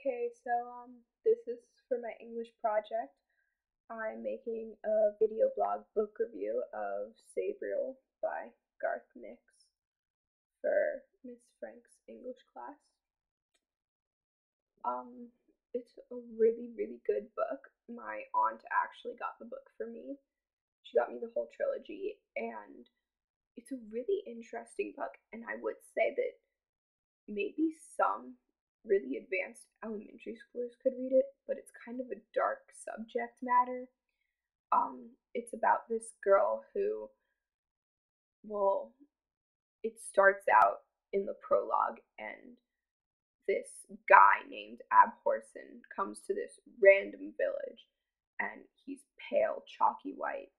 Okay, so um, this is for my English project. I'm making a video blog book review of Sabriel by Garth Nix for Miss Frank's English class. Um, it's a really, really good book. My aunt actually got the book for me. She got me the whole trilogy, and it's a really interesting book. And I would say that maybe some really advanced elementary schoolers could read it, but it's kind of a dark subject matter. Um, it's about this girl who, well, it starts out in the prologue, and this guy named Abhorsen comes to this random village, and he's pale, chalky white,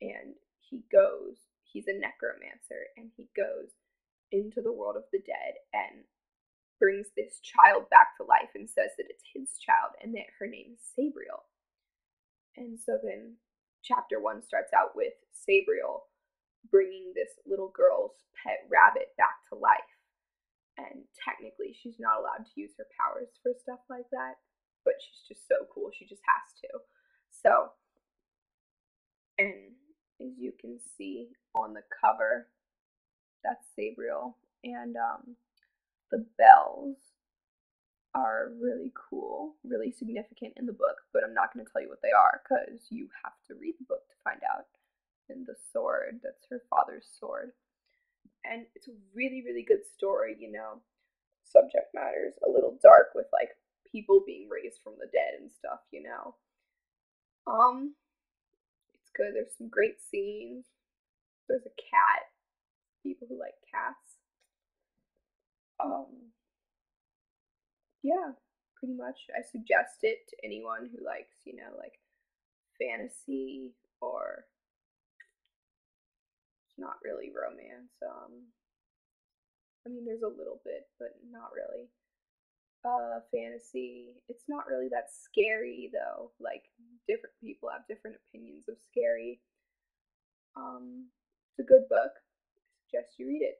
and he goes, he's a necromancer, and he goes into the world of the dead and brings this child back to life and says that it's his child and that her name is Sabriel. And so then chapter one starts out with Sabriel bringing this little girl's pet rabbit back to life. And technically, she's not allowed to use her powers for stuff like that, but she's just so cool. She just has to. So, and as you can see on the cover, that's Sabriel. And um, the bells are really cool, really significant in the book, but I'm not going to tell you what they are because you have to read the book to find out. And the sword, that's her father's sword. And it's a really, really good story, you know. Subject matters a little dark with like people being raised from the dead and stuff, you know. Um, it's good. There's some great scenes. There's a cat. People who like cats um, yeah, pretty much. I suggest it to anyone who likes, you know, like fantasy or it's not really romance. Um, I mean, there's a little bit, but not really. Uh, fantasy. It's not really that scary though. Like different people have different opinions of scary. Um, it's a good book. I suggest you read it.